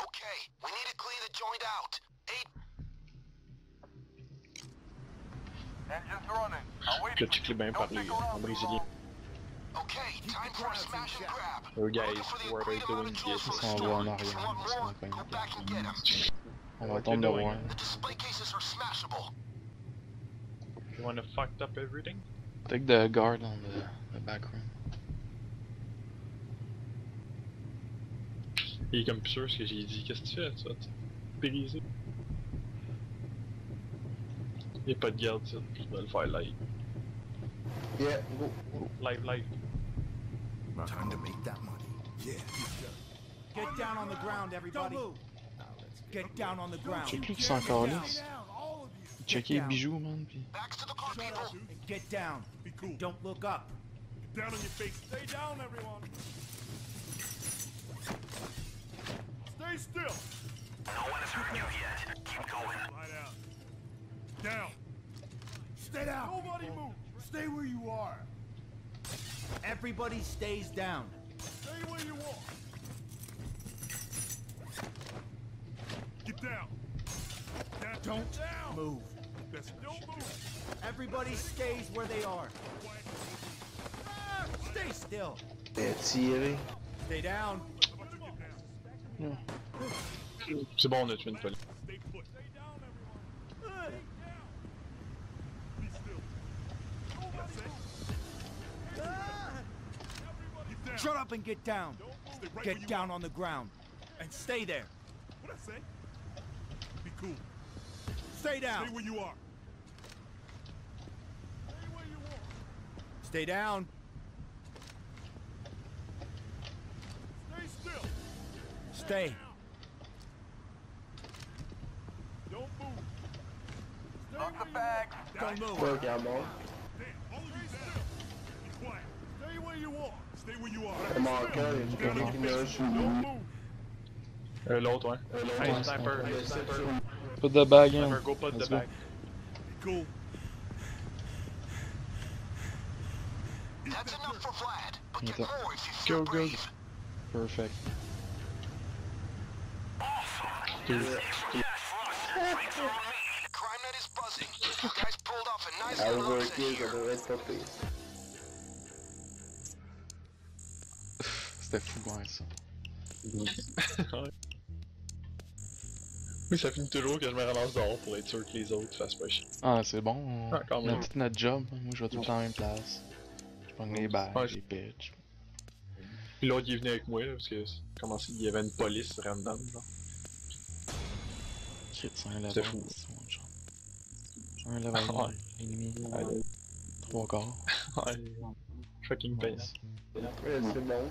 Okay, we need to clean the joint out. Eight. Engines running. I'm Le waiting. check bien Don't parlé, stick en brésilien. Okay, time for a smash and grab. Oh We're guys, looking for the what are you agreed doing of jewels here? from the On va en you arrière, want parce qu'on more, a pas go back and get them. On va What attendre you de doing? voir. The display cases are smashable. You wanna fucked up everything? Take the guard on the, the back room. Il est comme plus sûr ce que j'ai dit. Qu'est-ce que tu fais? Tu brisé. Y'a pas de garde, ça. Je dois le faire live. Yeah, go. Live, live. Time to make that money. Get down on the ground, everybody. Get down on the ground. Check lui qui s'en calisse. Checker les bijoux, man. And get down. Be cool. Don't look up. Down on your face. Stay down, everyone. No one has hurt you yet. Keep going. Lie down. Down. Stay down. Nobody move. Stay where you are. Everybody stays down. Stay where you are. Get down. Down. Don't down. move. That's don't move. Everybody stays where they are. Ah, Stay still. Eh, tiré. Stay down. How about you get down? C'est bon, on a tué une police. Stay put. Stay down, everyone. Stay down. Be still. That's it. Get down. Shut up and get down. Don't move. Stay right Get down are. on the ground. And stay there. What I say? Be cool. Stay down. Stay where you are. Stay where you are. Stay down. Stay still. Stay. Don't move. Lock the bag. Don't move. Fuck, I'm on. Damn, all of you still. Be quiet. Stay where you are. Stay where you are. Come on, Curry, you can make him know Don't move. Euh, l'autre, ouais. l'autre, Hey, sniper, hey, sniper. Put the bag in. Sniper, go put the go. bag. Cool. That's enough for Vlad. But get more if you feel Go, go. brave. Perfect. Buzzing. Ça. C'était fou, ouais, ça. Ouais. Oui, ça finit toujours que je me ramasse dehors pour être sûr que les autres fassent pas chier. Ah, c'est bon. On... Ah, quand on a même. tout notre job. Moi, je vais tout le temps à la même place. Je prends les bags, Ouais, les pitch. Puis l'autre, il est venu avec moi, là, parce que c'est comme si il y avait une police random, genre. Shit, c'est un level. C'est fou. un level. Ouais. Ennemi. Allez. Trois quarts. Fucking pace. Ouais, c'est bon.